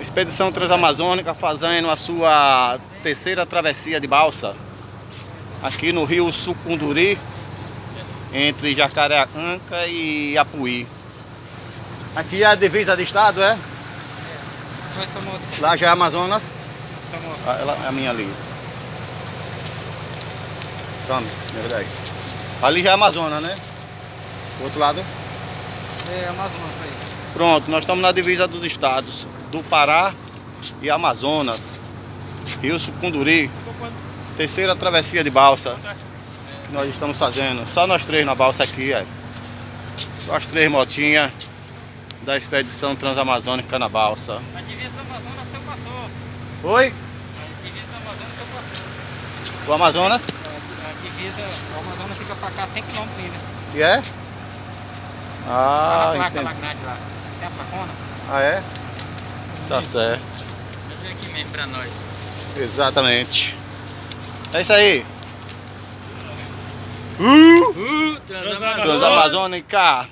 Expedição Transamazônica fazendo a sua terceira travessia de balsa aqui no rio Sucunduri, entre Jacareacanga e Apuí. Aqui é a divisa de estado, é? Lá já é Amazonas? Ah, ela, é a minha ali. Tome, é verdade. Ali já é Amazonas, né? Do outro lado? É, Amazonas aí. Pronto, nós estamos na divisa dos estados do Pará e Amazonas. Rio Sucunduri. Terceira travessia de balsa que nós estamos fazendo. Só nós três na balsa aqui, é. Só as três motinhas da expedição transamazônica na balsa. A divisa do Amazonas você passou. Oi? A divisa do Amazonas você passou. O Amazonas? A, divisa, o Amazonas fica pra cá 100 km ainda. E é? Ah, a placa entendi. lá grande lá. Tem a placona? Ah, é? Tá certo. Mas vem aqui mesmo pra nós. Exatamente. É isso aí. Uh, Transamazônica. Transamazônica.